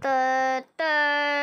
da, da.